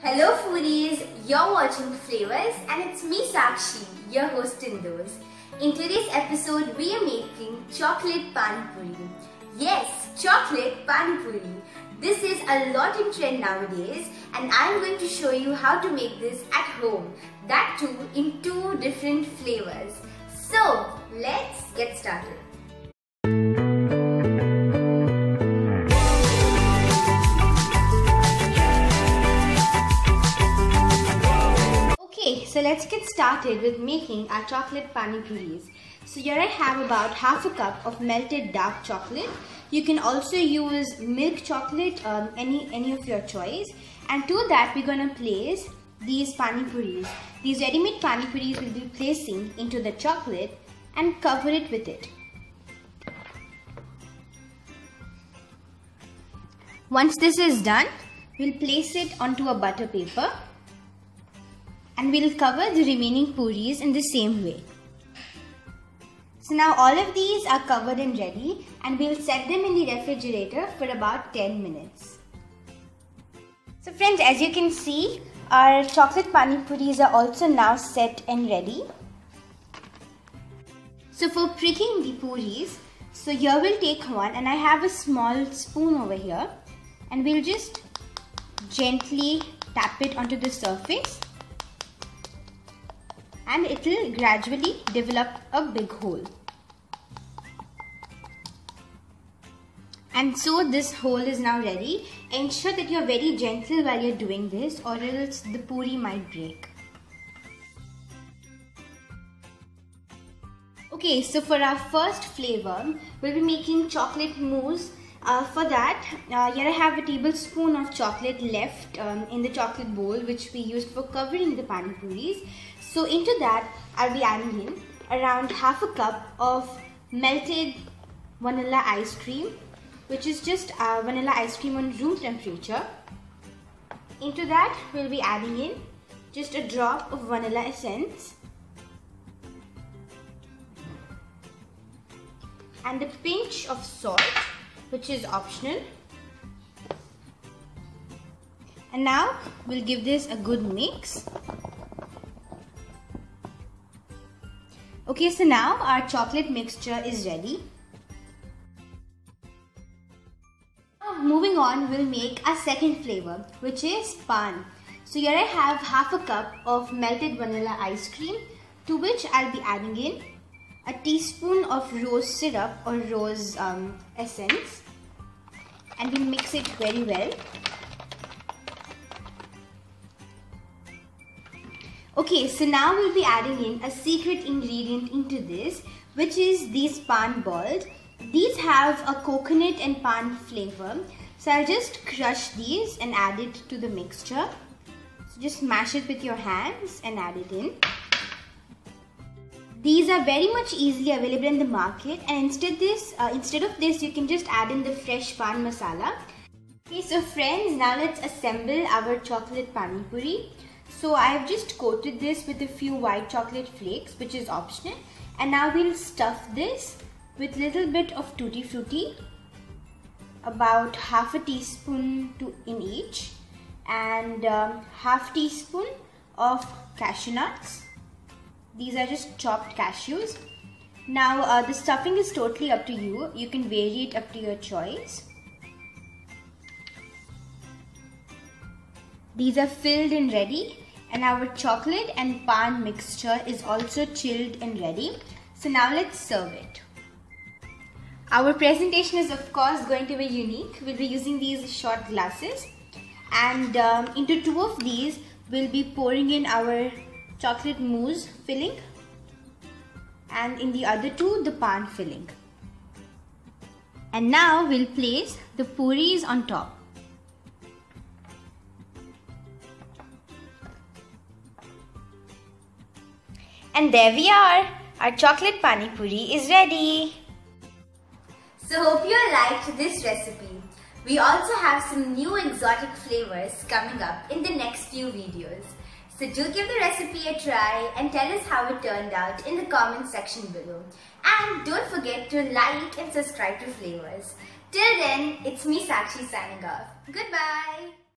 Hello foodies, you're watching Flavors and it's me Sakshi, your host in those. In today's episode, we are making chocolate pani puri. Yes, chocolate pani puri. This is a lot in trend nowadays and I'm going to show you how to make this at home. That too in two different flavors. So, let's get started. Let's get started with making our chocolate pani puris. So here I have about half a cup of melted dark chocolate. You can also use milk chocolate, um, any, any of your choice. And to that we're going to place these pani puris. These ready-made pani puris will be placing into the chocolate and cover it with it. Once this is done, we'll place it onto a butter paper and we'll cover the remaining puris in the same way. So now all of these are covered and ready and we'll set them in the refrigerator for about 10 minutes. So friends as you can see our chocolate pani puris are also now set and ready. So for pricking the puris, so here we'll take one and I have a small spoon over here and we'll just gently tap it onto the surface and it will gradually develop a big hole. And so this hole is now ready. Ensure that you're very gentle while you're doing this or else the puri might break. Okay, so for our first flavor, we'll be making chocolate mousse. Uh, for that, uh, here I have a tablespoon of chocolate left um, in the chocolate bowl which we used for covering the pani puris. So into that, I'll be adding in around half a cup of melted vanilla ice cream, which is just uh, vanilla ice cream on room temperature. Into that, we'll be adding in just a drop of vanilla essence and a pinch of salt, which is optional. And now we'll give this a good mix. Okay, so now our chocolate mixture is ready. Now moving on, we'll make a second flavor, which is pan. So here I have half a cup of melted vanilla ice cream, to which I'll be adding in a teaspoon of rose syrup or rose um, essence. And we'll mix it very well. Okay, so now we'll be adding in a secret ingredient into this, which is these pan balls. These have a coconut and pan flavor. So I'll just crush these and add it to the mixture. So just mash it with your hands and add it in. These are very much easily available in the market and instead this, uh, instead of this, you can just add in the fresh pan masala. Okay, so friends, now let's assemble our chocolate pani puri. So I've just coated this with a few white chocolate flakes which is optional and now we'll stuff this with little bit of tutti frutti about half a teaspoon to in each and um, half teaspoon of cashew nuts these are just chopped cashews now uh, the stuffing is totally up to you you can vary it up to your choice these are filled and ready and our chocolate and pan mixture is also chilled and ready. So now let's serve it. Our presentation is of course going to be unique. We'll be using these short glasses and um, into two of these we'll be pouring in our chocolate mousse filling and in the other two the pan filling. And now we'll place the puris on top. And there we are. Our chocolate pani puri is ready. So hope you liked this recipe. We also have some new exotic flavors coming up in the next few videos. So do give the recipe a try and tell us how it turned out in the comment section below. And don't forget to like and subscribe to Flavors. Till then, it's me Sakshi signing off. Goodbye.